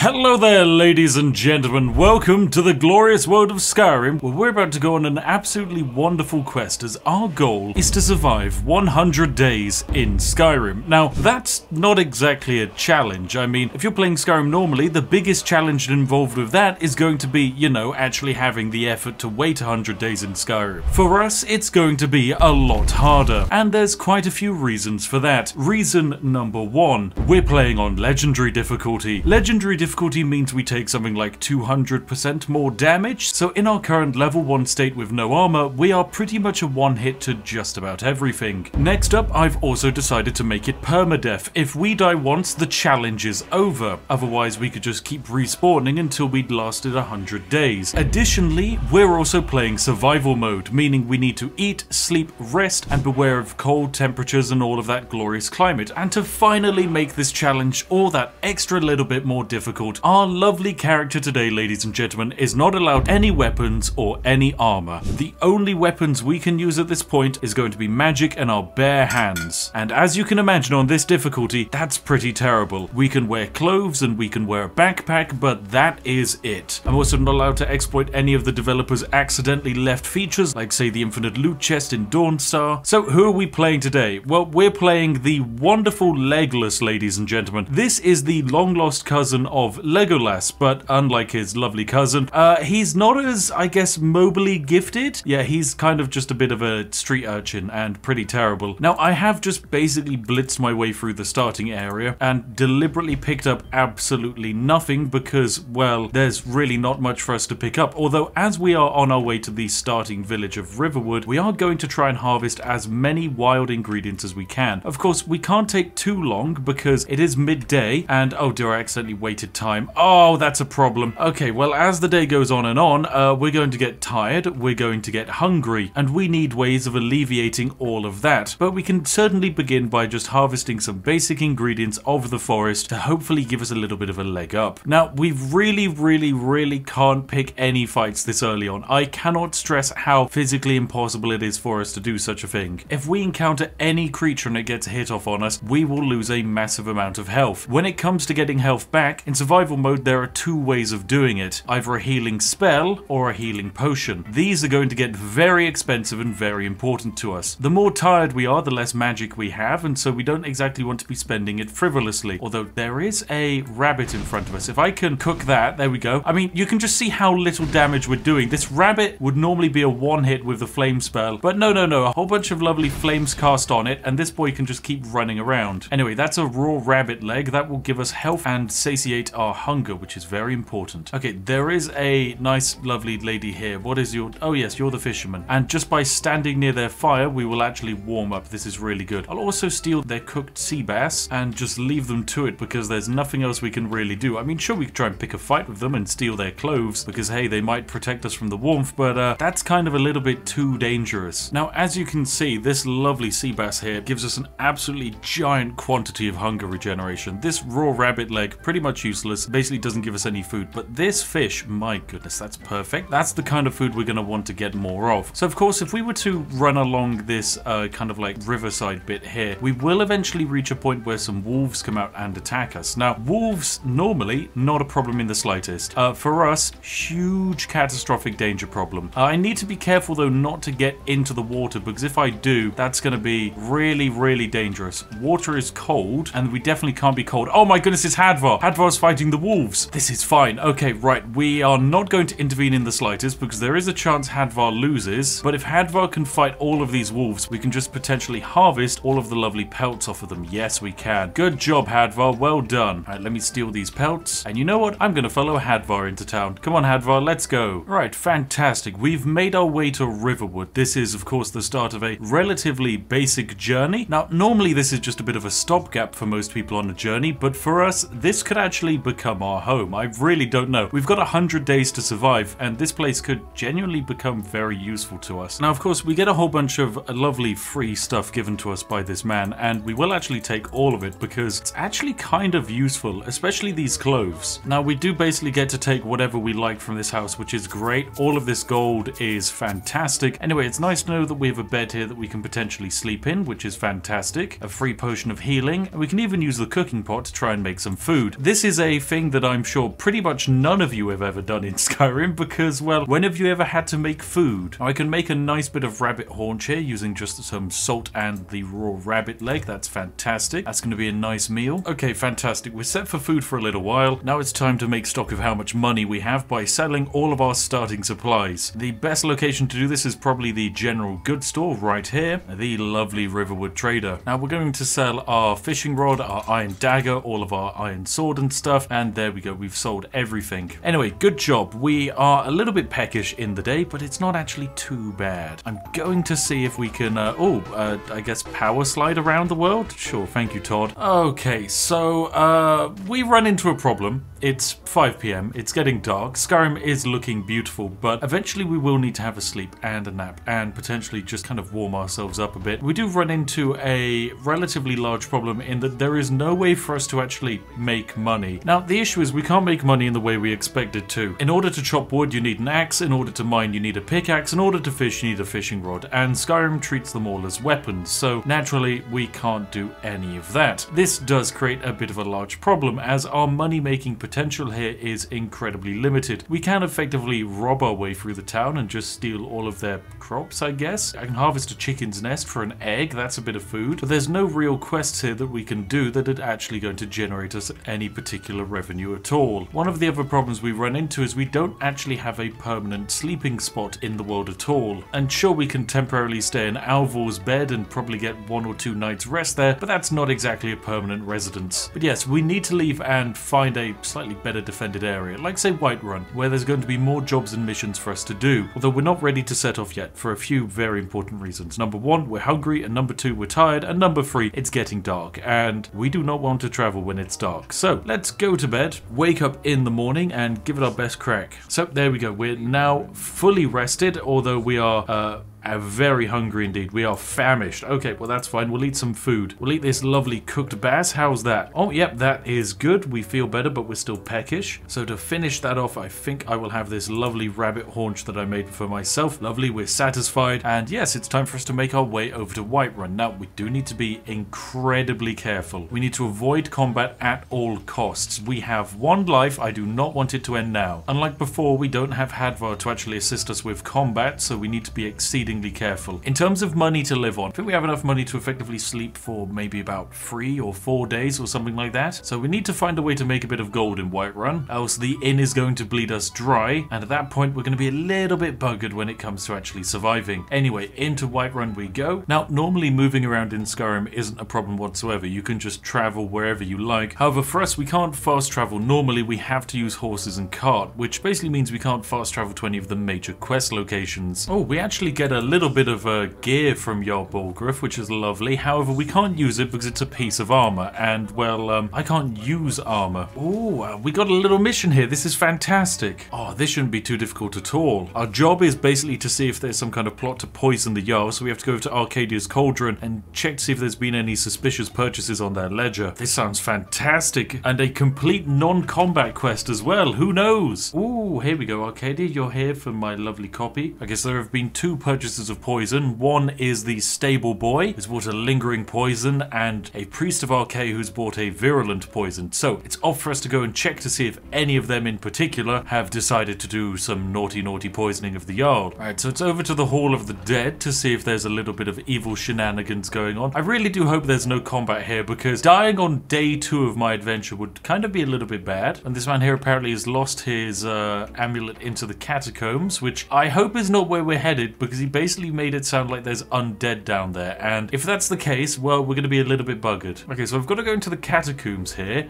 Hello there, ladies and gentlemen. Welcome to the glorious world of Skyrim, where we're about to go on an absolutely wonderful quest as our goal is to survive 100 days in Skyrim. Now, that's not exactly a challenge. I mean, if you're playing Skyrim normally, the biggest challenge involved with that is going to be, you know, actually having the effort to wait 100 days in Skyrim. For us, it's going to be a lot harder, and there's quite a few reasons for that. Reason number one, we're playing on Legendary difficulty. Legendary difficulty difficulty means we take something like 200% more damage, so in our current level 1 state with no armor, we are pretty much a one hit to just about everything. Next up, I've also decided to make it permadeath. If we die once, the challenge is over. Otherwise, we could just keep respawning until we'd lasted 100 days. Additionally, we're also playing survival mode, meaning we need to eat, sleep, rest, and beware of cold temperatures and all of that glorious climate. And to finally make this challenge all that extra little bit more difficult, difficult, our lovely character today, ladies and gentlemen, is not allowed any weapons or any armor. The only weapons we can use at this point is going to be magic and our bare hands. And as you can imagine on this difficulty, that's pretty terrible. We can wear clothes and we can wear a backpack, but that is it. I'm also not allowed to exploit any of the developers' accidentally left features, like say the infinite loot chest in Dawnstar. So who are we playing today? Well, we're playing the wonderful Legless, ladies and gentlemen. This is the long lost cousin of of Legolas, but unlike his lovely cousin, uh, he's not as, I guess, mobily gifted. Yeah, he's kind of just a bit of a street urchin and pretty terrible. Now, I have just basically blitzed my way through the starting area and deliberately picked up absolutely nothing because, well, there's really not much for us to pick up. Although, as we are on our way to the starting village of Riverwood, we are going to try and harvest as many wild ingredients as we can. Of course, we can't take too long because it is midday and, oh dear, I accidentally waited time. Oh, that's a problem. Okay, well, as the day goes on and on, uh, we're going to get tired, we're going to get hungry, and we need ways of alleviating all of that. But we can certainly begin by just harvesting some basic ingredients of the forest to hopefully give us a little bit of a leg up. Now, we really, really, really can't pick any fights this early on. I cannot stress how physically impossible it is for us to do such a thing. If we encounter any creature and it gets hit off on us, we will lose a massive amount of health. When it comes to getting health back, in survival mode, there are two ways of doing it. Either a healing spell or a healing potion. These are going to get very expensive and very important to us. The more tired we are, the less magic we have, and so we don't exactly want to be spending it frivolously. Although there is a rabbit in front of us. If I can cook that, there we go. I mean, you can just see how little damage we're doing. This rabbit would normally be a one hit with the flame spell, but no, no, no. A whole bunch of lovely flames cast on it, and this boy can just keep running around. Anyway, that's a raw rabbit leg. That will give us health and satiate our hunger, which is very important. Okay, there is a nice, lovely lady here. What is your... Oh, yes, you're the fisherman. And just by standing near their fire, we will actually warm up. This is really good. I'll also steal their cooked sea bass and just leave them to it because there's nothing else we can really do. I mean, sure, we could try and pick a fight with them and steal their clothes because, hey, they might protect us from the warmth, but uh, that's kind of a little bit too dangerous. Now, as you can see, this lovely sea bass here gives us an absolutely giant quantity of hunger regeneration. This raw rabbit leg, pretty much useless. Basically basically doesn't give us any food. But this fish, my goodness, that's perfect. That's the kind of food we're going to want to get more of. So of course, if we were to run along this uh, kind of like riverside bit here, we will eventually reach a point where some wolves come out and attack us. Now, wolves, normally, not a problem in the slightest. Uh, for us, huge catastrophic danger problem. Uh, I need to be careful though not to get into the water because if I do, that's going to be really, really dangerous. Water is cold and we definitely can't be cold. Oh my goodness, it's Hadvar. Hadvar's fighting the wolves wolves. This is fine. Okay, right. We are not going to intervene in the slightest because there is a chance Hadvar loses. But if Hadvar can fight all of these wolves, we can just potentially harvest all of the lovely pelts off of them. Yes, we can. Good job, Hadvar. Well done. All right, let me steal these pelts. And you know what? I'm going to follow Hadvar into town. Come on, Hadvar. Let's go. All right, fantastic. We've made our way to Riverwood. This is, of course, the start of a relatively basic journey. Now, normally this is just a bit of a stopgap for most people on a journey, but for us, this could actually become our home. I really don't know. We've got 100 days to survive, and this place could genuinely become very useful to us. Now, of course, we get a whole bunch of uh, lovely free stuff given to us by this man, and we will actually take all of it because it's actually kind of useful, especially these clothes. Now, we do basically get to take whatever we like from this house, which is great. All of this gold is fantastic. Anyway, it's nice to know that we have a bed here that we can potentially sleep in, which is fantastic. A free potion of healing, and we can even use the cooking pot to try and make some food. This is a thing that I'm sure pretty much none of you have ever done in Skyrim because, well, when have you ever had to make food? I can make a nice bit of rabbit haunch here using just some salt and the raw rabbit leg. That's fantastic. That's going to be a nice meal. Okay, fantastic. We're set for food for a little while. Now it's time to make stock of how much money we have by selling all of our starting supplies. The best location to do this is probably the general goods store right here, the lovely Riverwood Trader. Now we're going to sell our fishing rod, our iron dagger, all of our iron sword and stuff, and there we go, we've sold everything. Anyway, good job. We are a little bit peckish in the day, but it's not actually too bad. I'm going to see if we can, uh, oh, uh, I guess power slide around the world? Sure, thank you, Todd. Okay, so uh, we run into a problem. It's 5 p.m., it's getting dark, Skyrim is looking beautiful, but eventually we will need to have a sleep and a nap and potentially just kind of warm ourselves up a bit. We do run into a relatively large problem in that there is no way for us to actually make money. Now, the issue is we can't make money in the way we expected to. In order to chop wood, you need an axe, in order to mine, you need a pickaxe, in order to fish, you need a fishing rod, and Skyrim treats them all as weapons, so naturally we can't do any of that. This does create a bit of a large problem as our money making potential here is incredibly limited. We can effectively rob our way through the town and just steal all of their crops, I guess. I can harvest a chicken's nest for an egg, that's a bit of food, but there's no real quests here that we can do that are actually going to generate us any particular revenue at all. One of the other problems we run into is we don't actually have a permanent sleeping spot in the world at all. And sure, we can temporarily stay in Alvor's bed and probably get one or two nights rest there, but that's not exactly a permanent residence. But yes, we need to leave and find a slightly better defended area, like say Whiterun, where there's going to be more jobs and missions for us to do, although we're not ready to set off yet for a few very important reasons. Number one, we're hungry, and number two, we're tired, and number three, it's getting dark, and we do not want to travel when it's dark. So let's go to bed, wake up in the morning, and give it our best crack. So there we go, we're now fully rested, although we are uh, are very hungry indeed. We are famished. Okay, well that's fine. We'll eat some food. We'll eat this lovely cooked bass. How's that? Oh, yep, that is good. We feel better, but we're still peckish. So to finish that off, I think I will have this lovely rabbit haunch that I made for myself. Lovely, we're satisfied. And yes, it's time for us to make our way over to Whiterun. Now, we do need to be incredibly careful. We need to avoid combat at all costs. We have one life. I do not want it to end now. Unlike before, we don't have Hadvar to actually assist us with combat, so we need to be exceedingly careful. In terms of money to live on, I think we have enough money to effectively sleep for maybe about three or four days or something like that. So we need to find a way to make a bit of gold in Whiterun, else the inn is going to bleed us dry, and at that point we're going to be a little bit buggered when it comes to actually surviving. Anyway, into Whiterun we go. Now, normally moving around in Skyrim isn't a problem whatsoever. You can just travel wherever you like. However, for us, we can't fast travel. Normally, we have to use horses and cart, which basically means we can't fast travel to any of the major quest locations. Oh, we actually get a little bit of uh, gear from Jarl Balgruuf, which is lovely. However, we can't use it because it's a piece of armor, and well, um, I can't use armor. Oh, uh, we got a little mission here. This is fantastic. Oh, this shouldn't be too difficult at all. Our job is basically to see if there's some kind of plot to poison the Jarl, so we have to go over to Arcadia's Cauldron and check to see if there's been any suspicious purchases on their ledger. This sounds fantastic, and a complete non-combat quest as well. Who knows? Ooh, here we go, Arcadia. You're here for my lovely copy. I guess there have been two purchases of poison. One is the stable boy, who's bought a lingering poison, and a priest of Arkay who's bought a virulent poison. So it's off for us to go and check to see if any of them in particular have decided to do some naughty, naughty poisoning of the Jarl. Alright, so it's over to the Hall of the Dead to see if there's a little bit of evil shenanigans going on. I really do hope there's no combat here because dying on day two of my adventure would kind of be a little bit bad. And this man here apparently has lost his uh, amulet into the catacombs, which I hope is not where we're headed because he basically made it sound like there's undead down there. And if that's the case, well, we're going to be a little bit buggered. Okay, so I've got to go into the catacombs here.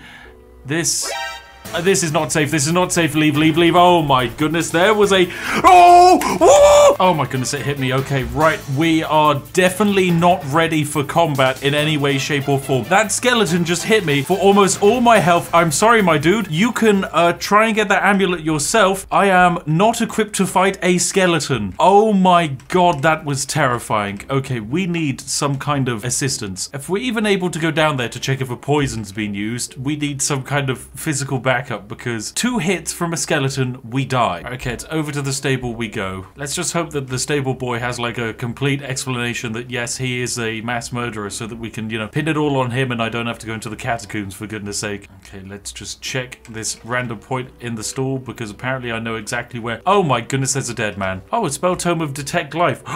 This... Uh, this is not safe. This is not safe. Leave, leave, leave. Oh my goodness. There was a... Oh! oh! My goodness, it hit me. Okay, right. We are definitely not ready for combat in any way, shape, or form. That skeleton just hit me for almost all my health. I'm sorry, my dude. You can uh, try and get that amulet yourself. I am not equipped to fight a skeleton. Oh my god, that was terrifying. Okay, we need some kind of assistance. If we're even able to go down there to check if a poison's been used, we need some kind of physical back backup because two hits from a skeleton, we die. Okay, it's over to the stable we go. Let's just hope that the stable boy has like a complete explanation that yes, he is a mass murderer so that we can, you know, pin it all on him and I don't have to go into the catacombs for goodness sake. Okay, let's just check this random point in the stall because apparently I know exactly where. Oh my goodness, there's a dead man. Oh, it's spell tome of detect life.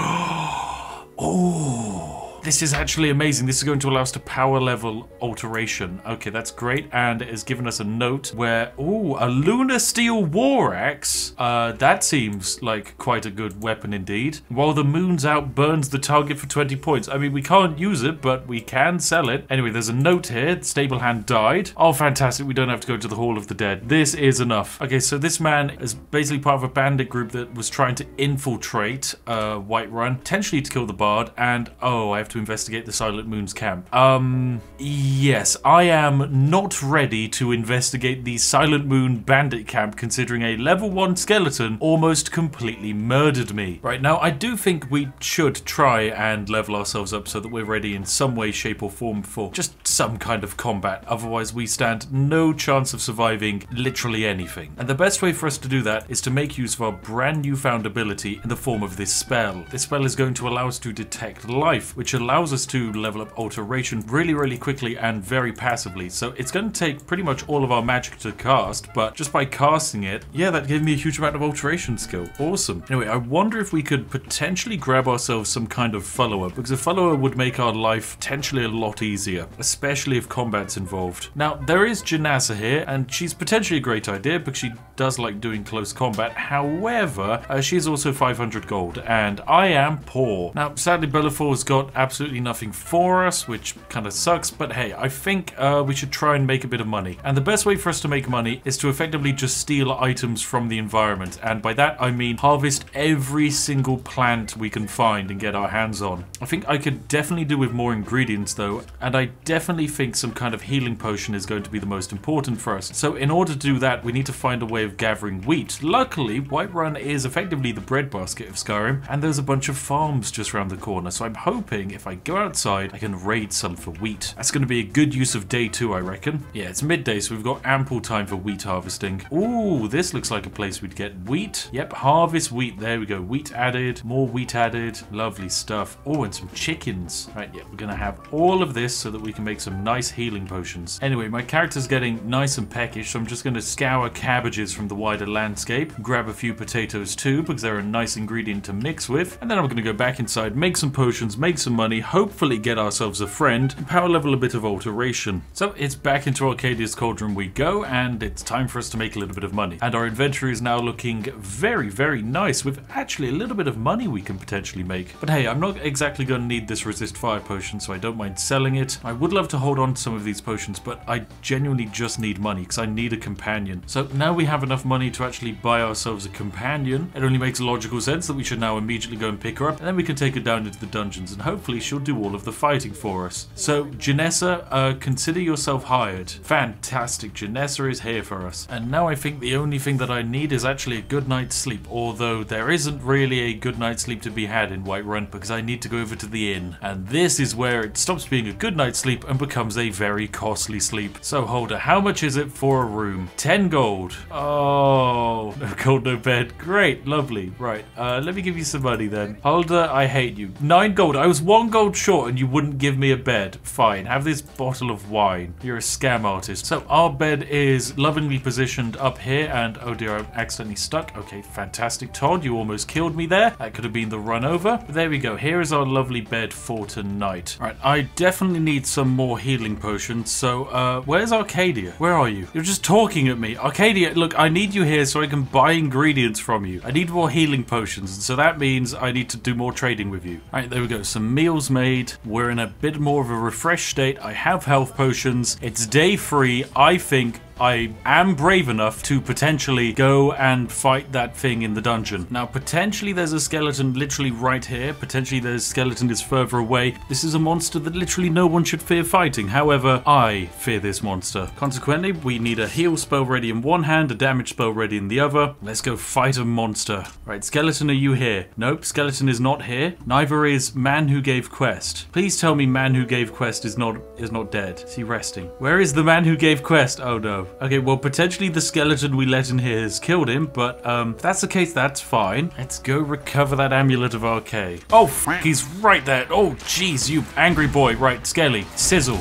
oh. This is actually amazing. This is going to allow us to power level alteration. Okay, that's great. And it has given us a note where, oh, a Lunar Steel War Axe. Uh, that seems like quite a good weapon indeed. While the moon's out burns the target for 20 points. I mean, we can't use it, but we can sell it. Anyway, there's a note here. Stable hand died. Oh, fantastic. We don't have to go to the Hall of the Dead. This is enough. Okay, so this man is basically part of a bandit group that was trying to infiltrate uh, Whiterun, potentially to kill the Bard. And, oh, I have to investigate the Silent Moon's camp. Um, yes, I am not ready to investigate the Silent Moon bandit camp considering a level 1 skeleton almost completely murdered me. Right, now I do think we should try and level ourselves up so that we're ready in some way, shape or form for just some kind of combat. Otherwise we stand no chance of surviving literally anything. And the best way for us to do that is to make use of our brand new found ability in the form of this spell. This spell is going to allow us to detect life, which allows us to level up alteration really, really quickly and very passively. So it's going to take pretty much all of our magic to cast, but just by casting it, yeah, that gave me a huge amount of alteration skill. Awesome. Anyway, I wonder if we could potentially grab ourselves some kind of follower, because a follower would make our life potentially a lot easier, especially if combat's involved. Now, there is Jenassa here, and she's potentially a great idea because she does like doing close combat. However, uh, she's also 500 gold, and I am poor. Now, sadly, Belethor's got absolutely nothing nothing for us, which kind of sucks, but hey, I think uh, we should try and make a bit of money. And the best way for us to make money is to effectively just steal items from the environment. And by that, I mean harvest every single plant we can find and get our hands on. I think I could definitely do with more ingredients though, and I definitely think some kind of healing potion is going to be the most important for us. So in order to do that, we need to find a way of gathering wheat. Luckily, Whiterun is effectively the breadbasket of Skyrim, and there's a bunch of farms just around the corner. So I'm hoping if I go outside, I can raid some for wheat. That's going to be a good use of day two, I reckon. Yeah, it's midday, so we've got ample time for wheat harvesting. Ooh, this looks like a place we'd get wheat. Yep, harvest wheat. There we go. Wheat added, more wheat added. Lovely stuff. Oh, and some chickens. Right, yeah, we're going to have all of this so that we can make some nice healing potions. Anyway, my character's getting nice and peckish, so I'm just going to scour cabbages from the wider landscape, grab a few potatoes too, because they're a nice ingredient to mix with, and then I'm going to go back inside, make some potions, make some money, hopefully hopefully get ourselves a friend, and power level a bit of alteration. So it's back into Arcadia's Cauldron we go, and it's time for us to make a little bit of money. And our inventory is now looking very, very nice, with actually a little bit of money we can potentially make. But hey, I'm not exactly going to need this resist fire potion, so I don't mind selling it. I would love to hold on to some of these potions, but I genuinely just need money, because I need a companion. So now we have enough money to actually buy ourselves a companion. It only makes logical sense that we should now immediately go and pick her up, and then we can take her down into the dungeons, and hopefully she'll do all of the fighting for us. So, Jenassa, uh, consider yourself hired. Fantastic, Jenassa is here for us. And now I think the only thing that I need is actually a good night's sleep, although there isn't really a good night's sleep to be had in Whiterun because I need to go over to the inn. And this is where it stops being a good night's sleep and becomes a very costly sleep. So, Hulda, how much is it for a room? 10 gold. Oh, no gold, no bed. Great, lovely. Right, uh, let me give you some money then. Hulda, I hate you. 9 gold. I was 1 gold short and you wouldn't give me a bed. Fine, have this bottle of wine. You're a scam artist. So our bed is lovingly positioned up here and oh dear, I'm accidentally stuck. Okay, fantastic. Todd, you almost killed me there. That could have been the run over. But there we go. Here is our lovely bed for tonight. All right, I definitely need some more healing potions. So uh, where's Arcadia? Where are you? You're just talking at me. Arcadia, look, I need you here so I can buy ingredients from you. I need more healing potions. And So that means I need to do more trading with you. All right, there we go. Some made. We're in a bit more of a refreshed state. I have health potions. It's day three. I think I am brave enough to potentially go and fight that thing in the dungeon. Now, potentially there's a skeleton literally right here. Potentially the skeleton is further away. This is a monster that literally no one should fear fighting. However, I fear this monster. Consequently, we need a heal spell ready in one hand, a damage spell ready in the other. Let's go fight a monster. Right, skeleton, are you here? Nope, skeleton is not here. Neither is man who gave quest. Please tell me man who gave quest is not is not dead. Is he resting? Where is the man who gave quest? Oh no. Okay, well, potentially the skeleton we let in here has killed him, but um, if that's the case, that's fine. Let's go recover that amulet of Arkay. Oh, he's right there. Oh, jeez, you angry boy. Right, Skelly, sizzle.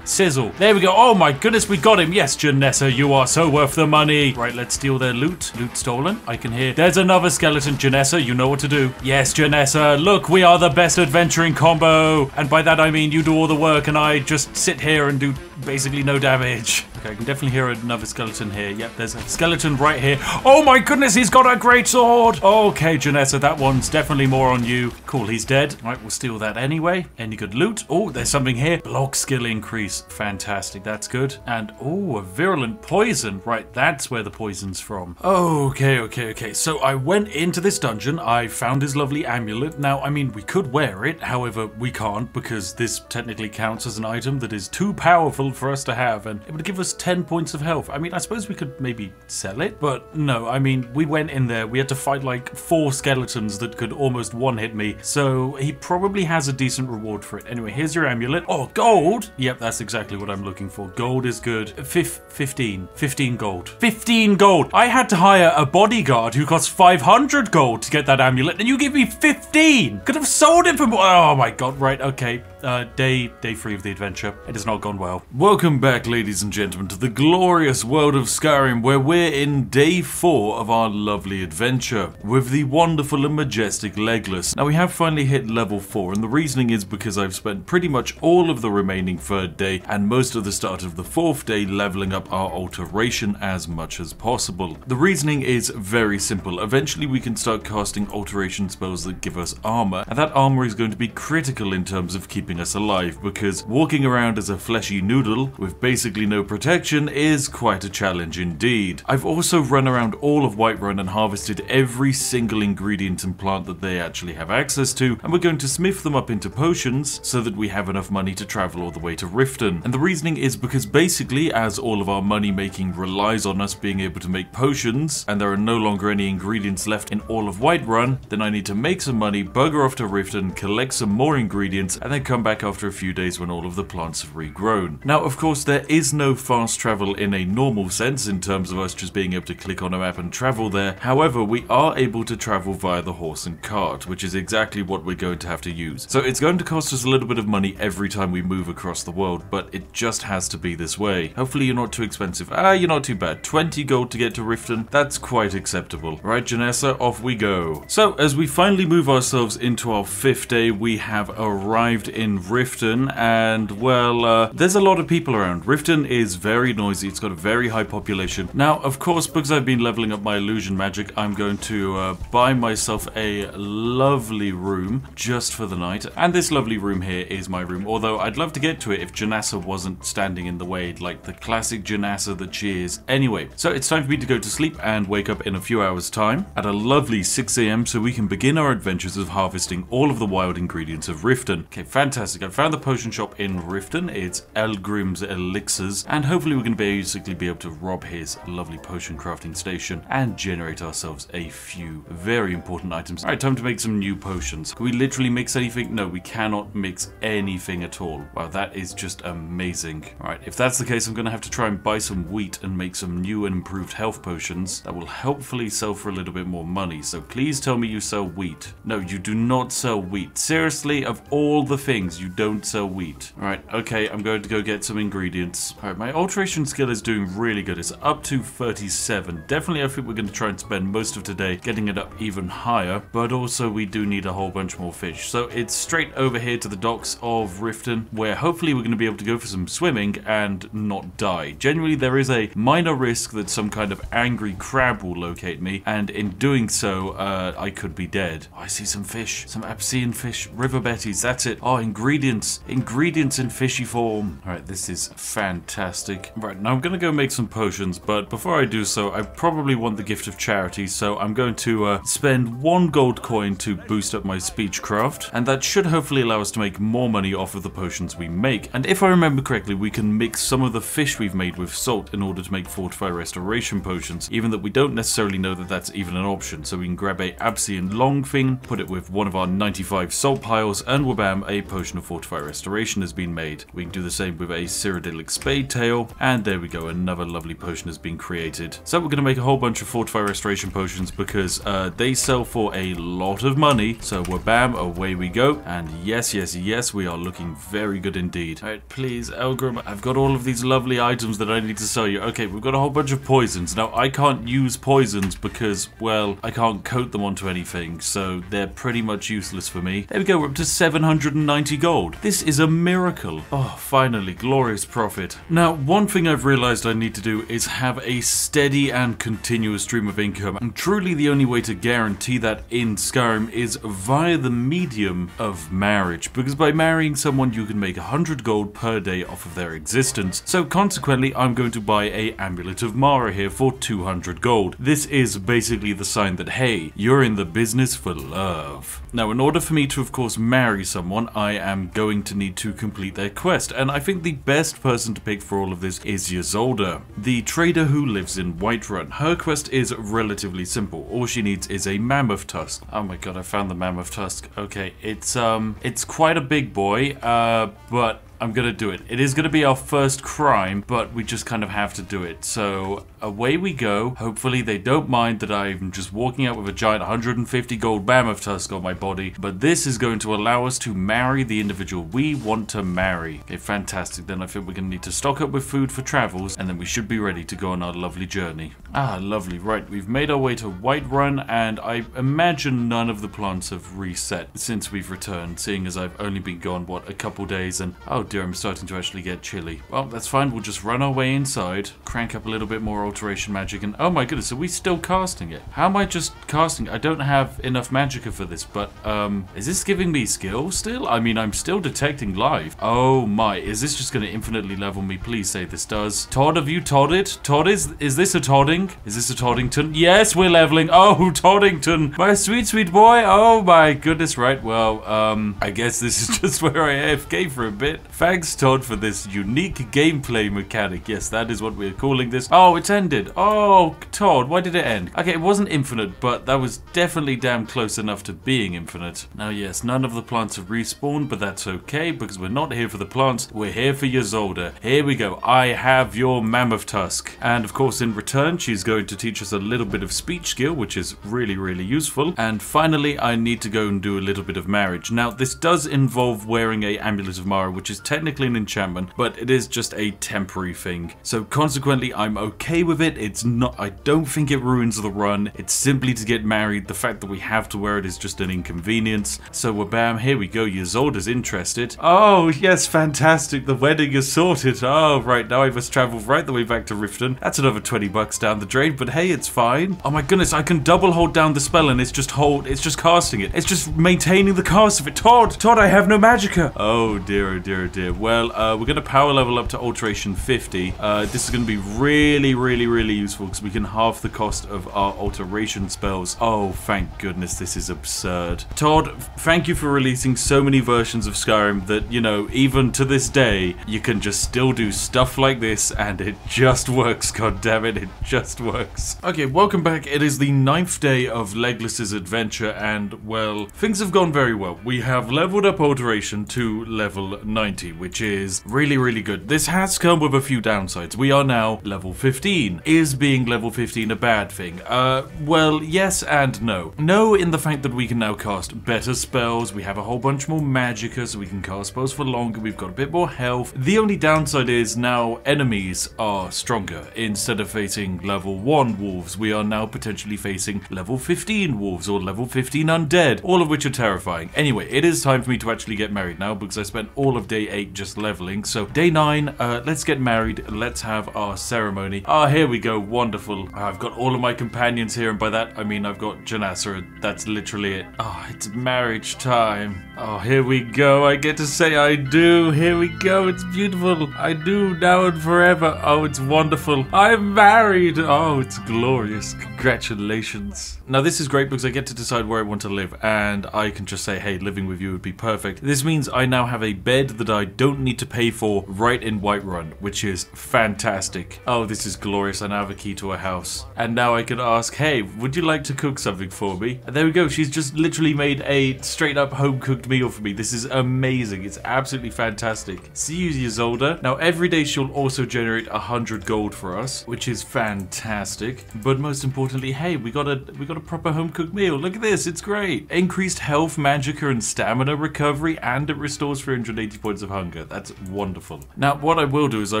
Sizzle. There we go. Oh my goodness, we got him. Yes, Jenassa, you are so worth the money. Right, let's steal their loot. Loot stolen. I can hear. There's another skeleton, Jenassa. You know what to do. Yes, Jenassa. Look, we are the best adventuring combo. And by that I mean you do all the work and I just sit here and do basically no damage. Okay, I can definitely hear another skeleton here. Yep, there's a skeleton right here. Oh my goodness, he's got a great sword. Okay, Jenassa, that one's definitely more on you. Cool, he's dead. Right, we'll steal that anyway. Any good loot? Oh, there's something here. Block skill increase. Fantastic, that's good. And oh, a virulent poison. Right, that's where the poison's from. Okay, okay, okay. So I went into this dungeon. I found his lovely amulet. Now, I mean, we could wear it. However, we can't because this technically counts as an item that is too powerful for us to have and it would give us 10 points of health. I mean, I suppose we could maybe sell it, but no, I mean, we went in there, we had to fight like four skeletons that could almost one hit me, so he probably has a decent reward for it. Anyway, here's your amulet. Oh, gold! Yep, that's exactly what I'm looking for. Gold is good. Fif 15. 15 gold. 15 gold! I had to hire a bodyguard who cost 500 gold to get that amulet, and you give me 15! Could have sold it for more. Oh my god, right, okay. Uh, day, day three of the adventure. It has not gone well. Welcome back, ladies and gentlemen, to the glorious world of Skyrim, where we're in day four of our lovely adventure with the wonderful and majestic Legless. Now, we have finally hit level four, and the reasoning is because I've spent pretty much all of the remaining third day and most of the start of the fourth day leveling up our alteration as much as possible. The reasoning is very simple. Eventually, we can start casting alteration spells that give us armor, and that armor is going to be critical in terms of keeping us alive because walking around as a fleshy noodle with basically no protection is quite a challenge indeed. I've also run around all of Whiterun and harvested every single ingredient and plant that they actually have access to and we're going to smith them up into potions so that we have enough money to travel all the way to Riften. And the reasoning is because basically as all of our money making relies on us being able to make potions and there are no longer any ingredients left in all of Whiterun, then I need to make some money, bugger off to Riften, collect some more ingredients and then come back after a few days when all of the plants have regrown. Now, of course, there is no fast travel in a normal sense in terms of us just being able to click on a map and travel there. However, we are able to travel via the horse and cart, which is exactly what we're going to have to use. So it's going to cost us a little bit of money every time we move across the world, but it just has to be this way. Hopefully you're not too expensive. Ah, you're not too bad. 20 gold to get to Riften, that's quite acceptable. Right, Jenassa, off we go. So, as we finally move ourselves into our fifth day, we have arrived in Riften, and well, uh, there's a lot of people around. Riften is very noisy, it's got a very high population. Now, of course, because I've been leveling up my illusion magic, I'm going to uh, buy myself a lovely room just for the night. And this lovely room here is my room, although I'd love to get to it if Jenassa wasn't standing in the way, like the classic Jenassa that she is. Anyway, so it's time for me to go to sleep and wake up in a few hours time at a lovely 6am so we can begin our adventures of harvesting all of the wild ingredients of Riften. Okay, fantastic. I found the potion shop in Riften. It's Elgrim's Elixirs, and hopefully we're going to basically be able to rob his lovely potion crafting station and generate ourselves a few very important items. Alright, time to make some new potions. Can we literally mix anything? No, we cannot mix anything at all. Wow, that is just amazing. Alright, if that's the case, I'm going to have to try and buy some wheat and make some new and improved health potions that will hopefully sell for a little bit more money. So please tell me you sell wheat. No, you do not sell wheat. Seriously, of all the things, you don't sell wheat. Alright, okay, I'm going to go get some ingredients. Alright, my alteration skill is doing really good. It's up to 37. Definitely, I think we're going to try and spend most of today getting it up even higher, but also we do need a whole bunch more fish. So it's straight over here to the docks of Riften, where hopefully we're going to be able to go for some swimming and not die. Generally, there is a minor risk that some kind of angry crab will locate me, and in doing so, uh, I could be dead. Oh, I see some fish, some Abecean fish, river betties, that's it. Oh, ingredients, ingredients in fishy form. All right, this is fantastic. Right, now I'm gonna go make some potions, but before I do so, I probably want the gift of charity, so I'm going to uh, spend one gold coin to boost up my speechcraft, and that should hopefully allow us to make more money off of the potions we make. And if I remember correctly, we can mix some of the fish we've made with salt in order to make fortify restoration potions, even that we don't necessarily know that that's even an option. So we can grab a Abecean long thing, put it with one of our 95 salt piles, and wabam, a potion of Fortify Restoration has been made. We can do the same with a Cyrodiilic Spade Tail, and there we go, another lovely potion has been created. So we're going to make a whole bunch of Fortify Restoration potions because uh, they sell for a lot of money. So we're bam, away we go. And yes, yes, yes, we are looking very good indeed. All right, please, Elgrim, I've got all of these lovely items that I need to sell you. Okay, we've got a whole bunch of poisons. Now, I can't use poisons because, well, I can't coat them onto anything, so they're pretty much useless for me. There we go, we're up to 790 gold. This is a miracle. Oh, finally, glorious profit. Now, one thing I've realized I need to do is have a steady and continuous stream of income, and truly the only way to guarantee that in Skyrim is via the medium of marriage, because by marrying someone you can make 100 gold per day off of their existence. So consequently, I'm going to buy a Amulet of Mara here for 200 gold. This is basically the sign that, hey, you're in the business for love. Now, in order for me to, of course, marry someone, I am going to need to complete their quest, and I think the best person to pick for all of this is Ysolda, the trader who lives in Whiterun. Her quest is relatively simple. All she needs is a mammoth tusk. Oh my god, I found the mammoth tusk. Okay, it's um, it's quite a big boy, uh, but I'm gonna do it. It is gonna be our first crime, but we just kind of have to do it. So away we go. Hopefully they don't mind that I'm just walking out with a giant 150 gold mammoth tusk on my body, but this is going to allow us to marry the individual we want to marry. Okay, fantastic. Then I think we're gonna need to stock up with food for travels, and then we should be ready to go on our lovely journey. Ah, lovely. Right, we've made our way to Whiterun, and I imagine none of the plants have reset since we've returned, seeing as I've only been gone, what, a couple days, and oh dear, I'm starting to actually get chilly. Well, that's fine. We'll just run our way inside, crank up a little bit more alteration magic, and oh my goodness, are we still casting it? How am I just casting? I don't have enough magicka for this, but um, is this giving me skill still? I mean, I'm still detecting life. Oh my, is this just going to infinitely level me? Please say this does. Todd, have you todded? Todd, is, is this a todding? Is this a Toddington? Yes, we're leveling. Oh, Toddington, my sweet, sweet boy. Oh my goodness, right. Well, um, I guess this is just where I AFK for a bit. Thanks, Todd, for this unique gameplay mechanic. Yes, that is what we're calling this. Oh, it's ended. Oh, Todd, why did it end? Okay, it wasn't infinite, but that was definitely damn close enough to being infinite. Now, yes, none of the plants have respawned, but that's okay because we're not here for the plants. We're here for Ysolda. Here we go. I have your mammoth tusk. And of course, in return, she's going to teach us a little bit of speech skill, which is really, really useful. And finally, I need to go and do a little bit of marriage. Now, this does involve wearing a Amulet of Mara, which is technically an enchantment, but it is just a temporary thing. So consequently, I'm okay with it. It's not, I don't think it ruins the run. It's simply to get married. The fact that we have to wear it is just an inconvenience. So bam, here we go. Ysolda's interested. Oh, yes, fantastic. The wedding is sorted. Oh, right, now I must travel right the way back to Riften. That's another 20 bucks down the drain, but hey, it's fine. Oh my goodness, I can double hold down the spell and it's just hold, it's just casting it. It's just maintaining the cast of it. Todd, Todd, I have no magicka. Oh dear, oh dear, oh dear. Well, uh, we're going to power level up to alteration 50. Uh, this is going to be really, really, really useful because we can halve the cost of our alteration spells. Oh, thank goodness, this is absurd. Todd, thank you for releasing so many versions of Skyrim that, you know, even to this day, you can just still do stuff like this and it just works, god damn it, it just works. Okay, welcome back. It is the ninth day of Legless's adventure and, well, things have gone very well. We have leveled up alteration to level 90, which is really, really good. This has come with a few downsides. We are now level 15. Is being level 15 a bad thing? Uh, well, yes and no. No in the fact that we can now cast better spells, we have a whole bunch more magicka so we can cast spells for longer, we've got a bit more health. The only downside is now enemies are stronger. Instead of facing level 1 wolves, we are now potentially facing level 15 wolves or level 15 undead, all of which are terrifying. Anyway, it is time for me to actually get married now because I spent all of day 8 just leveling. So day 9, uh, let's get married, let's have our ceremony. Ah, here we go, wonderful. I've got all of my companions here and by that I mean I've got Jenassa, that's literally it. Oh, it's marriage time. Oh, here we go, I get to say I do. Here we go, it's beautiful. I do now and forever. Oh, it's wonderful. I'm married. Oh, it's glorious. Congratulations. Now, this is great because I get to decide where I want to live, and I can just say, hey, living with you would be perfect. This means I now have a bed that I I don't need to pay for right in Whiterun, which is fantastic. Oh, this is glorious. I now have a key to a house. And now I can ask, hey, would you like to cook something for me? And there we go. She's just literally made a straight up home cooked meal for me. This is amazing. It's absolutely fantastic. See you, Ysolda. Now, every day she'll also generate 100 gold for us, which is fantastic. But most importantly, hey, we got a we got a proper home cooked meal. Look at this. It's great. Increased health, magicka, and stamina recovery, and it restores 380 points of hunger. That's wonderful. Now, what I will do is I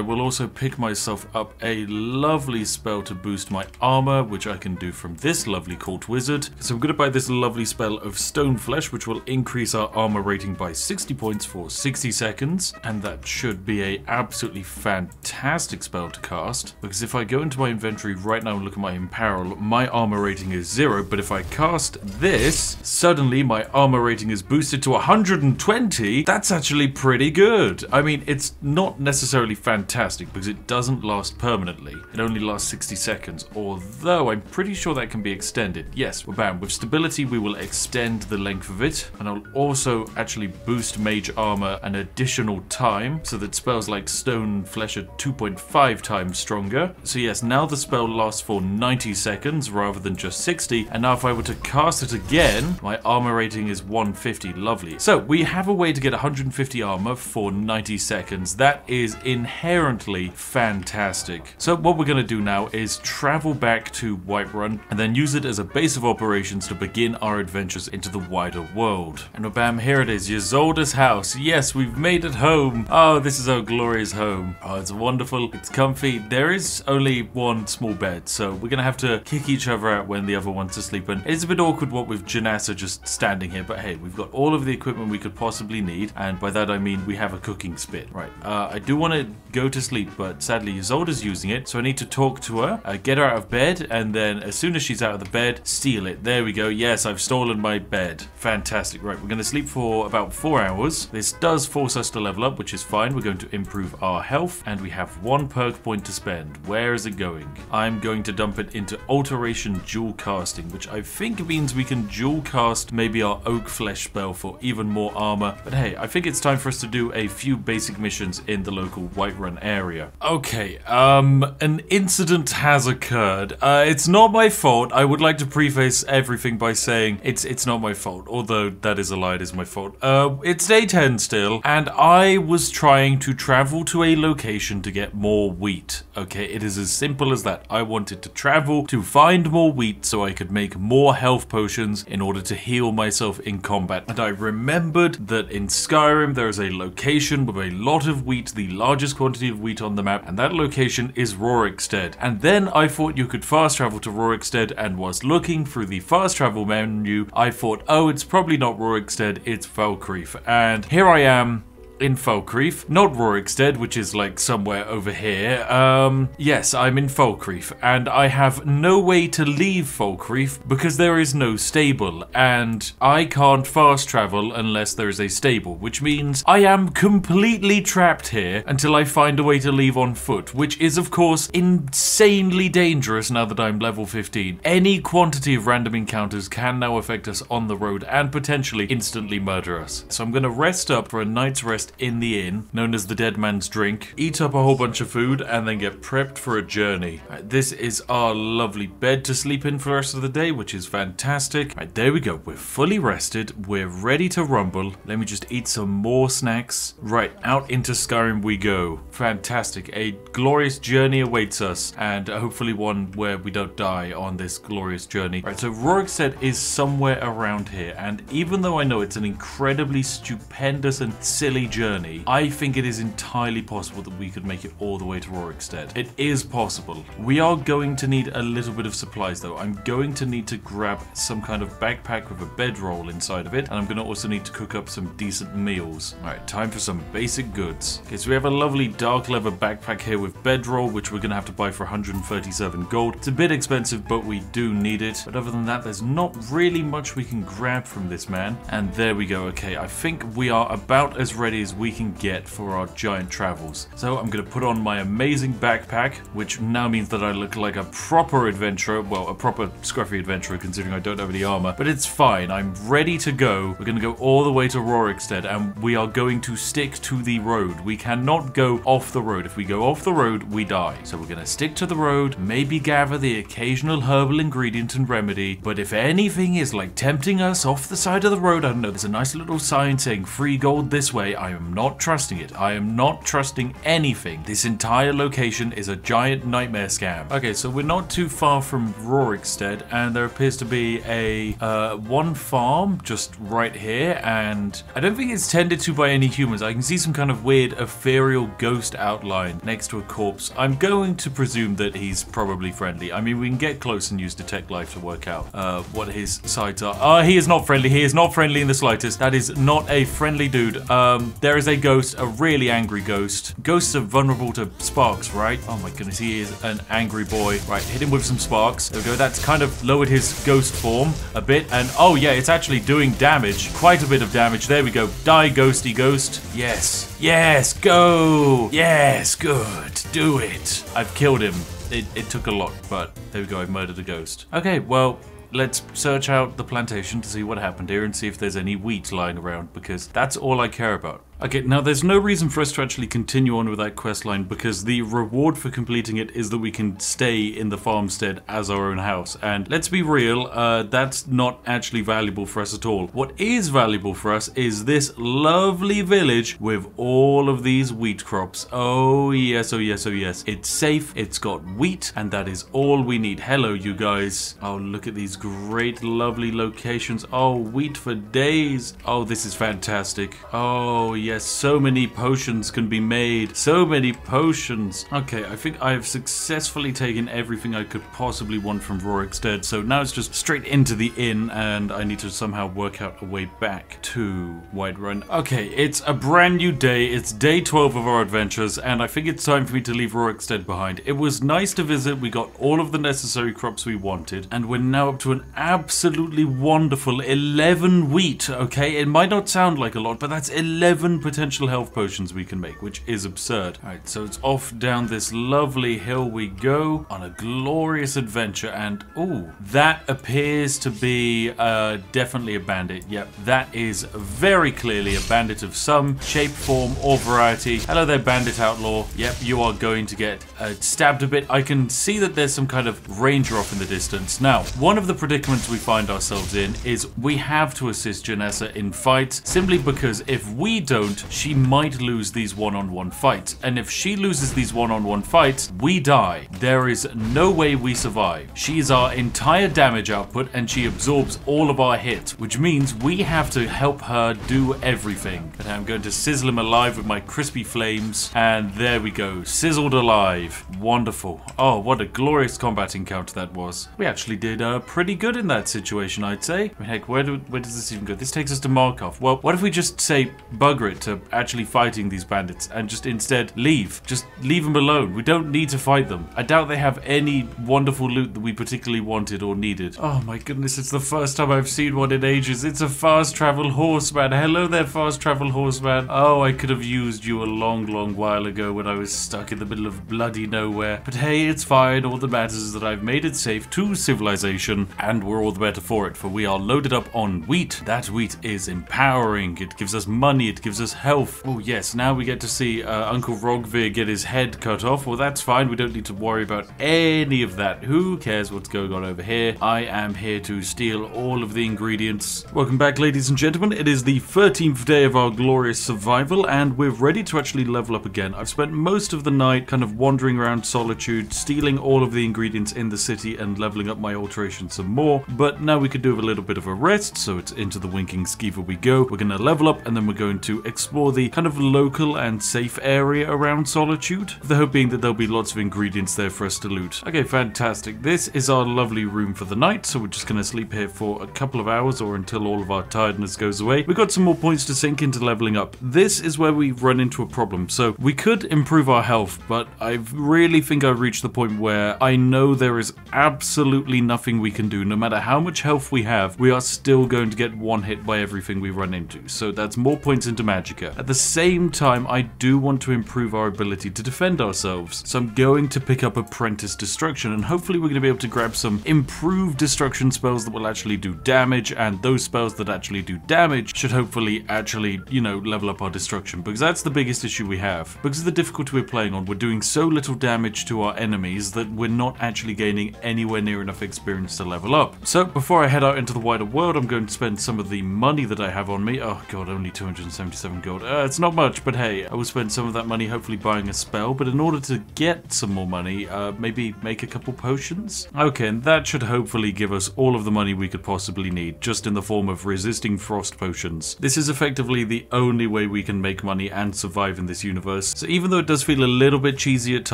will also pick myself up a lovely spell to boost my armor, which I can do from this lovely court wizard. So I'm going to buy this lovely spell of stone flesh, which will increase our armor rating by 60 points for 60 seconds. And that should be a absolutely fantastic spell to cast. Because if I go into my inventory right now and look at my apparel, my armor rating is zero. But if I cast this, suddenly my armor rating is boosted to 120. That's actually pretty good. I mean, it's not necessarily fantastic because it doesn't last permanently. It only lasts 60 seconds, although I'm pretty sure that can be extended. Yes, well, bam. With stability, we will extend the length of it, and I'll also actually boost mage armor an additional time so that spells like stone flesh are 2.5 times stronger. So yes, now the spell lasts for 90 seconds rather than just 60, and now if I were to cast it again, my armor rating is 150. Lovely. So we have a way to get 150 armor for 90 seconds. That is inherently fantastic. So what we're going to do now is travel back to Whiterun and then use it as a base of operations to begin our adventures into the wider world. And bam, here it is, Ysolda's house. Yes, we've made it home. Oh, this is our glorious home. Oh, it's wonderful. It's comfy. There is only one small bed, so we're going to have to kick each other out when the other one's to sleep. And it's a bit awkward what with Jenassa just standing here, but hey, we've got all of the equipment we could possibly need. And by that I mean we have a cooking spit. Right, uh, I do want to go to sleep, but sadly Ysolda's using it, so I need to talk to her, uh, get her out of bed, and then as soon as she's out of the bed, steal it. There we go. Yes, I've stolen my bed. Fantastic. Right, we're going to sleep for about four hours. This does force us to level up, which is fine. We're going to improve our health, and we have one perk point to spend. Where is it going? I'm going to dump it into alteration Dual Casting, which I think means we can dual cast maybe our oak flesh spell for even more armor. But hey, I think it's time for us to do a few basic missions in the local Whiterun area. Okay, um, an incident has occurred. Uh, it's not my fault. I would like to preface everything by saying it's it's not my fault, although that is a lie, it is my fault. Uh, it's day 10 still, and I was trying to travel to a location to get more wheat. Okay, it is as simple as that. I wanted to travel to find more wheat so I could make more health potions in order to heal myself in combat. And I remembered that in Skyrim there is a location with a lot of wheat, the largest quantity of wheat on the map, and that location is Rorikstead. And then I thought you could fast travel to Rorikstead and was looking through the fast travel menu, I thought, oh, it's probably not Rorikstead, it's Falkreath. And here I am in Falkreath, not Rorikstead, which is like somewhere over here. Um, yes, I'm in Falkreath, and I have no way to leave Falkreath because there is no stable, and I can't fast travel unless there is a stable, which means I am completely trapped here until I find a way to leave on foot, which is of course insanely dangerous now that I'm level 15. Any quantity of random encounters can now affect us on the road and potentially instantly murder us. So I'm gonna rest up for a night's rest in the inn, known as the Dead Man's Drink, eat up a whole bunch of food, and then get prepped for a journey. Right, this is our lovely bed to sleep in for the rest of the day, which is fantastic. Right, there we go. We're fully rested. We're ready to rumble. Let me just eat some more snacks. Right, out into Skyrim we go. Fantastic. A glorious journey awaits us, and hopefully one where we don't die on this glorious journey. Right, so Rorikstead is somewhere around here, and even though I know it's an incredibly stupendous and silly journey, I think it is entirely possible that we could make it all the way to Rorikstead. It is possible. We are going to need a little bit of supplies though. I'm going to need to grab some kind of backpack with a bedroll inside of it, and I'm going to also need to cook up some decent meals. Alright, time for some basic goods. Okay, so we have a lovely dark leather backpack here with bedroll, which we're going to have to buy for 137 gold. It's a bit expensive, but we do need it. But other than that, there's not really much we can grab from this man. And there we go. Okay, I think we are about as ready we can get for our giant travels. So I'm going to put on my amazing backpack, which now means that I look like a proper adventurer. Well, a proper scruffy adventurer, considering I don't have any armor. But it's fine. I'm ready to go. We're going to go all the way to Rorikstead, and we are going to stick to the road. We cannot go off the road. If we go off the road, we die. So we're going to stick to the road, maybe gather the occasional herbal ingredient and remedy. But if anything is like tempting us off the side of the road, I don't know, there's a nice little sign saying free gold this way. I am not trusting it. I am not trusting anything. This entire location is a giant nightmare scam. Okay, so we're not too far from Rorikstead, and there appears to be a uh, one farm just right here, and I don't think it's tended to by any humans. I can see some kind of weird ethereal ghost outline next to a corpse. I'm going to presume that he's probably friendly. I mean, we can get close and use detect life to work out uh, what his sides are. Oh, he is not friendly. He is not friendly in the slightest. That is not a friendly dude. Um, there is a ghost, a really angry ghost. Ghosts are vulnerable to sparks, right? Oh my goodness, he is an angry boy. Right, hit him with some sparks. There we go. That's kind of lowered his ghost form a bit. And oh yeah, it's actually doing damage. Quite a bit of damage. There we go. Die, ghosty ghost. Yes. Yes, go. Yes, good. Do it. I've killed him. It, it took a lot, but there we go. I murdered a ghost. Okay, well, let's search out the plantation to see what happened here and see if there's any wheat lying around because that's all I care about. Okay, now there's no reason for us to actually continue on with that quest line because the reward for completing it is that we can stay in the farmstead as our own house. And let's be real, uh, that's not actually valuable for us at all. What is valuable for us is this lovely village with all of these wheat crops. Oh yes, oh yes, oh yes. It's safe, it's got wheat, and that is all we need. Hello, you guys. Oh, look at these great, lovely locations. Oh, wheat for days. Oh, this is fantastic. Oh, yes, so many potions can be made. So many potions. Okay, I think I have successfully taken everything I could possibly want from Rorikstead, so now it's just straight into the inn, and I need to somehow work out a way back to Whiterun. Okay, it's a brand new day. It's day 12 of our adventures, and I think it's time for me to leave Rorikstead behind. It was nice to visit. We got all of the necessary crops we wanted, and we're now up to an absolutely wonderful 11 wheat, okay? It might not sound like a lot, but that's 11 potential health potions we can make, which is absurd. Alright, so it's off down this lovely hill we go on a glorious adventure, and oh, that appears to be uh, definitely a bandit. Yep, that is very clearly a bandit of some shape, form, or variety. Hello there, bandit outlaw. Yep, you are going to get uh, stabbed a bit. I can see that there's some kind of ranger off in the distance. Now, one of the predicaments we find ourselves in is we have to assist Jenassa in fights simply because if we don't, she might lose these one-on-one -on -one fights. And if she loses these one-on-one -on -one fights, we die. There is no way we survive. She is our entire damage output and she absorbs all of our hits, which means we have to help her do everything. And I'm going to sizzle him alive with my crispy flames. And there we go, sizzled alive. Wonderful. Oh, what a glorious combat encounter that was. We actually did uh, pretty good in that situation, I'd say. I mean, heck, where, do, where does this even go? This takes us to Markarth. Well, what if we just say bugger it to actually fighting these bandits and just instead leave? Just leave them alone. We don't need to fight them. I doubt they have any wonderful loot that we particularly wanted or needed. Oh my goodness, it's the first time I've seen one in ages. It's a fast travel horseman. Hello there, fast travel horseman. Oh, I could have used you a long, long while ago when I was stuck in the middle of bloody nowhere. But hey, it's fine. All that matters is that I've made it safe to civilization and we're all the better for it, for we are loaded up on wheat. That wheat is empowering. It gives us money. It gives us health. Oh yes, now we get to see uh, Uncle Roggvir get his head cut off. Well, that's fine. We don't need to worry about any of that. Who cares what's going on over here? I am here to steal all of the ingredients. Welcome back, ladies and gentlemen. It is the 13th day of our glorious survival, and we're ready to actually level up again. I've spent most of the night kind of wandering around Solitude, stealing all of the ingredients in the city and leveling up my alteration some more, but now we could do a little bit of a rest, so it's into the Winking Skeever we go. We're to level up, and then we're going to explore the kind of local and safe area around Solitude, the hope being that there'll be lots of ingredients there for us to loot. Okay, fantastic. This is our lovely room for the night, so we're just to sleep here for a couple of hours or until all of our tiredness goes away. We've got some more points to sink into leveling up. This is where we run into a problem. So we could improve our health, but I really think I've reached the point where I know there is absolutely nothing we can do. No matter how much health we have, we are still going to get one hit by everything we run into. So that's more points into magic magicka. At the same time, I do want to improve our ability to defend ourselves. So I'm going to pick up Apprentice Destruction and hopefully we're going to be able to grab some improved destruction spells that will actually do damage and those spells that actually do damage should hopefully actually, you know, level up our destruction because that's the biggest issue we have. Because of the difficulty we're playing on, we're doing so little damage to our enemies that we're not actually gaining anywhere near enough experience to level up. So before I head out into the wider world, I'm going to spend some of the money that I have on me. Oh god, only 277 gold. Uh, it's not much, but hey, I will spend some of that money hopefully buying a spell. But in order to get some more money, uh, maybe make a couple potions? Okay, and that should hopefully give us all of the money we could possibly need, just in the form of resisting frost potions. This is effectively the only way we can make money and survive in this universe. So even though it does feel a little bit cheesy at times,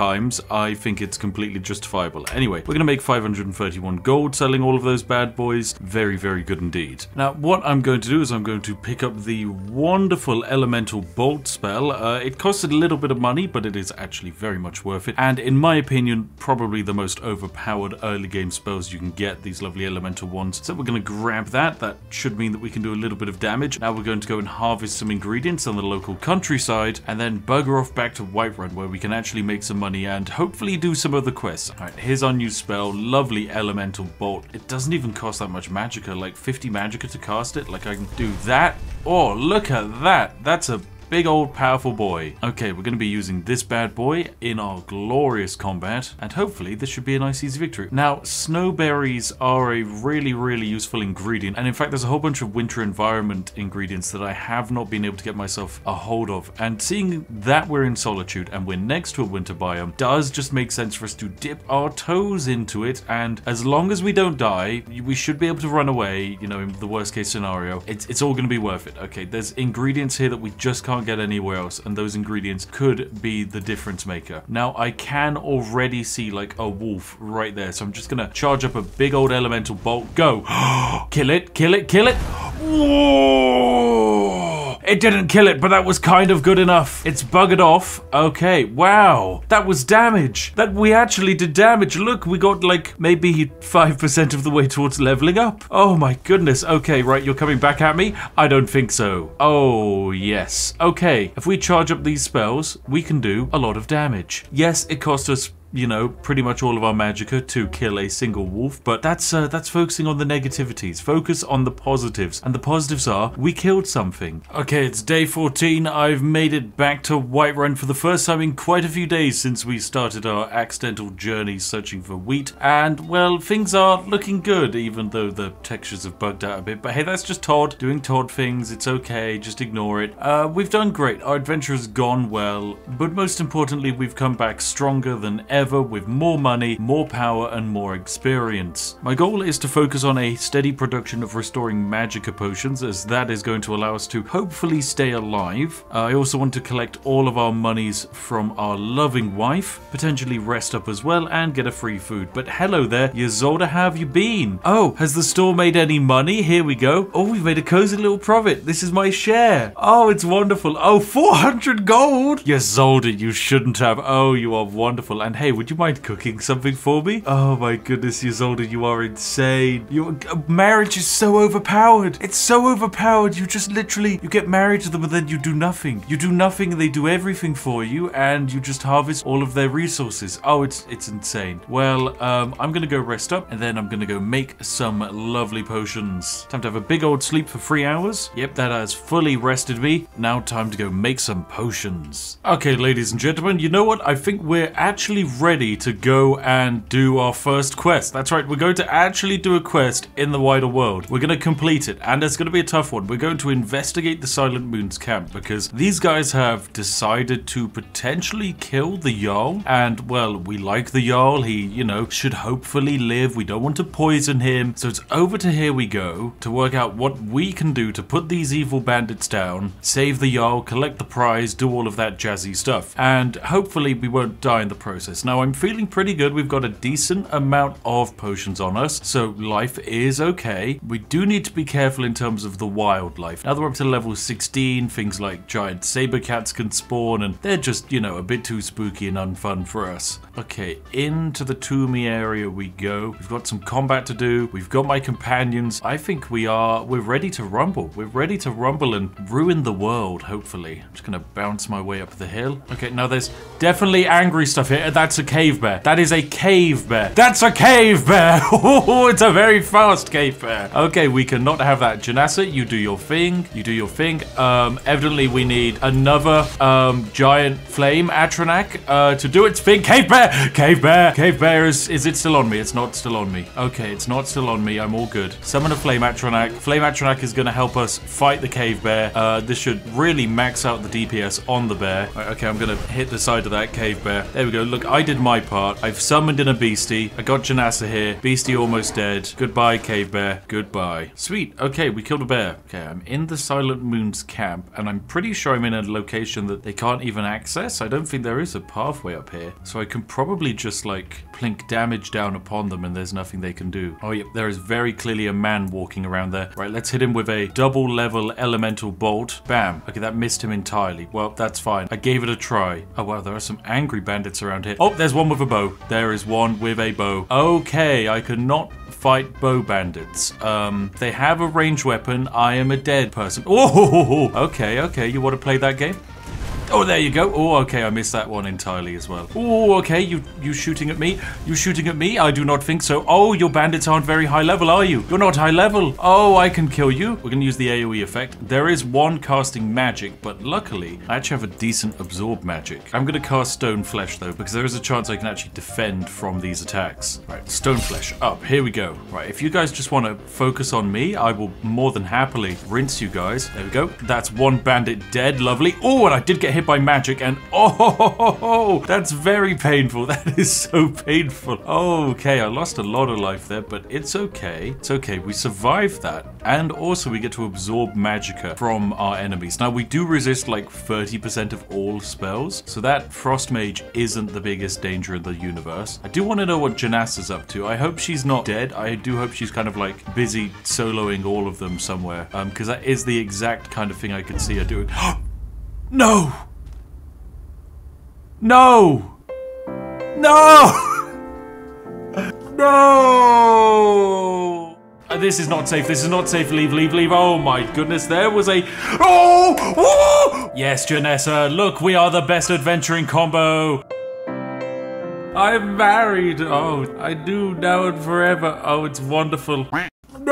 I think it's completely justifiable. Anyway, we're going to make 531 gold selling all of those bad boys. Very, very good indeed. Now, what I'm going to do is I'm going to pick up the wonderful elemental bolt spell. Uh, it costed a little bit of money, but it is actually very much worth it. And in my opinion, probably the most overpowered early game spells you can get, these lovely elemental ones. So we're going to grab that. That should mean that we can do a little bit of damage. Now we're going to go and harvest some ingredients on the local countryside and then bugger off back to Whiterun where we can actually make some money and hopefully do some other quests. Alright, here's our new spell, lovely elemental bolt. It doesn't even cost that much magicka, like 50 magicka to cast it. Like I can do that. Oh, look at that. That's a big old powerful boy. Okay, we're going to be using this bad boy in our glorious combat, and hopefully this should be a nice easy victory. Now, snowberries are a really, really useful ingredient, and in fact there's a whole bunch of winter environment ingredients that I have not been able to get myself a hold of, and seeing that we're in Solitude and we're next to a winter biome does just make sense for us to dip our toes into it, and as long as we don't die, we should be able to run away, you know, in the worst case scenario. It's, it's all going to be worth it. Okay, there's ingredients here that we just can't can't get anywhere else and those ingredients could be the difference maker. Now I can already see like a wolf right there so I'm just gonna charge up a big old elemental bolt. Go! kill it, kill it, kill it! Whoa! It didn't kill it, but that was kind of good enough. It's buggered off. Okay, wow. That was damage. That we actually did damage. Look, we got like maybe 5% of the way towards leveling up. Oh my goodness. Okay, right, you're coming back at me? I don't think so. Oh, yes. Okay, if we charge up these spells, we can do a lot of damage. Yes, it cost us you know, pretty much all of our magicka to kill a single wolf, but that's uh, that's focusing on the negativities. Focus on the positives, and the positives are we killed something. Okay, it's day 14. I've made it back to Whiterun for the first time in quite a few days since we started our accidental journey searching for wheat, and well, things are looking good, even though the textures have bugged out a bit. But hey, that's just Todd doing Todd things. It's okay, just ignore it. Uh, we've done great. Our adventure has gone well, but most importantly, we've come back stronger than ever ever with more money, more power, and more experience. My goal is to focus on a steady production of restoring magicka potions, as that is going to allow us to hopefully stay alive. Uh, I also want to collect all of our monies from our loving wife, potentially rest up as well, and get a free food. But hello there, Ysolda, how have you been? Oh, has the store made any money? Here we go. Oh, we've made a cozy little profit. This is my share. Oh, it's wonderful. Oh, 400 gold. Ysolda, you shouldn't have. Oh, you are wonderful. And hey, Hey, would you mind cooking something for me? Oh my goodness, Ysolda, you are insane. Your marriage is so overpowered. It's so overpowered. You just literally, you get married to them and then you do nothing. You do nothing they do everything for you and you just harvest all of their resources. Oh, it's it's insane. Well, um, I'm gonna go rest up and then I'm gonna go make some lovely potions. Time to have a big old sleep for three hours. Yep, that has fully rested me. Now time to go make some potions. Okay, ladies and gentlemen, you know what? I think we're actually ready to go and do our first quest. That's right, we're going to actually do a quest in the wider world. We're going to complete it, and it's going to be a tough one. We're going to investigate the Silent Moon's camp because these guys have decided to potentially kill the Jarl. And, well, we like the Jarl. He, you know, should hopefully live. We don't want to poison him. So it's over to here we go to work out what we can do to put these evil bandits down, save the Jarl, collect the prize, do all of that jazzy stuff. And hopefully we won't die in the process. Now, I'm feeling pretty good. We've got a decent amount of potions on us, so life is okay. We do need to be careful in terms of the wildlife. Now that we're up to level 16, things like giant saber cats can spawn, and they're just, you know, a bit too spooky and unfun for us. Okay, into the Toomey area we go. We've got some combat to do. We've got my companions. I think we are, we're ready to rumble. We're ready to rumble and ruin the world, hopefully. I'm just gonna bounce my way up the hill. Okay, now there's definitely angry stuff here. That's a cave bear. That is a cave bear. That's a cave bear! Oh, it's a very fast cave bear. Okay, we cannot have that. Jenassa, you do your thing. You do your thing. Um, evidently we need another um, giant flame Atronach uh, to do its thing. Cave bear! Cave bear! Cave bear is, is it still on me? It's not still on me. Okay, it's not still on me. I'm all good. Summon a flame Atronach. Flame Atronach is gonna help us fight the cave bear. Uh, this should really max out the DPS on the bear. Right, okay, I'm gonna hit the side of that cave bear. There we go. Look, I did my part. I've summoned in a beastie. I got Jenassa here. Beastie almost dead. Goodbye, cave bear. Goodbye. Sweet. Okay, we killed a bear. Okay, I'm in the Silent Moon's camp, and I'm pretty sure I'm in a location that they can't even access. I don't think there is a pathway up here. So I can probably just, like, plink damage down upon them, and there's nothing they can do. Oh, yep, there is very clearly a man walking around there. Right, let's hit him with a double level elemental bolt. Bam. Okay, that missed him entirely. Well, that's fine. I gave it a try. Oh, wow, there are some angry bandits around here. Oh, there's one with a bow. There is one with a bow. Okay, I cannot fight bow bandits. Um, they have a ranged weapon. I am a dead person. Oh, okay, okay. You want to play that game? Oh, there you go. Oh, okay, I missed that one entirely as well. Oh, okay, you you shooting at me? You shooting at me? I do not think so. Oh, your bandits aren't very high level, are you? You're not high level. Oh, I can kill you. We're gonna use the AoE effect. There is one casting magic, but luckily, I actually have a decent absorb magic. I'm gonna cast Stone Flesh though, because there is a chance I can actually defend from these attacks. Right, Stone Flesh up. Here we go. Right, if you guys just want to focus on me, I will more than happily rinse you guys. There we go. That's one bandit dead. Lovely. Oh, and I did get hit by magic, and oh, that's very painful. That is so painful. Okay, I lost a lot of life there, but it's okay. It's okay. We survived that, and also we get to absorb magicka from our enemies. Now we do resist like 30% of all spells, so that frost mage isn't the biggest danger in the universe. I do want to know what Jenassa's up to. I hope she's not dead. I do hope she's kind of like busy soloing all of them somewhere, um, because that is the exact kind of thing I could see her doing. no! No! No! no! Uh, this is not safe. This is not safe. Leave, leave, leave. Oh my goodness, there was a. Oh! oh! Yes, Jenassa, look, we are the best adventuring combo. I'm married. Oh, I do now and forever. Oh, it's wonderful. No!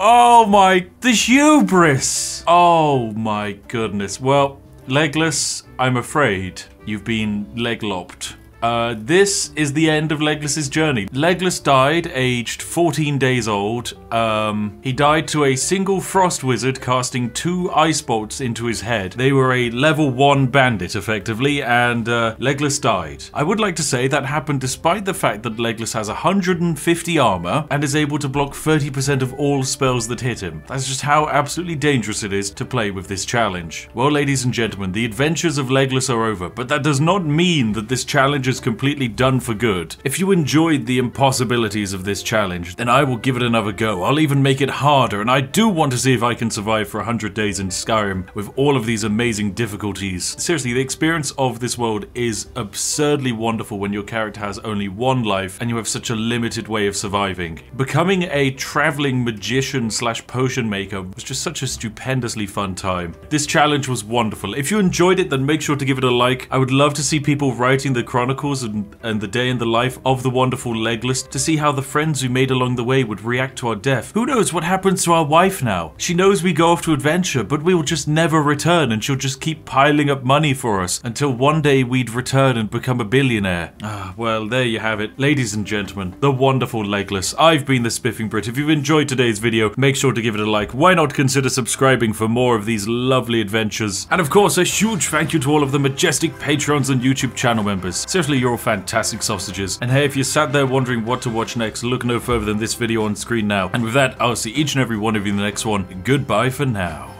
Oh my, the hubris! Oh my goodness. Well, Legless, I'm afraid you've been leg lopped. Uh, this is the end of Legless's journey. Legless died aged 14 days old. Um, he died to a single frost wizard casting two ice bolts into his head. They were a level 1 bandit, effectively, and uh, Legless died. I would like to say that happened despite the fact that Legless has 150 armor and is able to block 30% of all spells that hit him. That's just how absolutely dangerous it is to play with this challenge. Well, ladies and gentlemen, the adventures of Legless are over, but that does not mean that this challenge is completely done for good. If you enjoyed the impossibilities of this challenge, then I will give it another go. I'll even make it harder, and I do want to see if I can survive for 100 days in Skyrim with all of these amazing difficulties. Seriously, the experience of this world is absurdly wonderful when your character has only one life and you have such a limited way of surviving. Becoming a traveling magician slash potion maker was just such a stupendously fun time. This challenge was wonderful. If you enjoyed it, then make sure to give it a like. I would love to see people writing the chronicles and, and the day in the life of the wonderful Legless to see how the friends we made along the way would react to our Who knows what happens to our wife now? She knows we go off to adventure, but we will just never return and she'll just keep piling up money for us until one day we'd return and become a billionaire. Ah, well, there you have it. Ladies and gentlemen, the wonderful Legless. I've been the Spiffing Brit. If you've enjoyed today's video, make sure to give it a like. Why not consider subscribing for more of these lovely adventures? And of course, a huge thank you to all of the majestic patrons and YouTube channel members. Seriously, you're all fantastic sausages. And hey, if you sat there wondering what to watch next, look no further than this video on screen now. And with that, I'll see each and every one of you in the next one. Goodbye for now.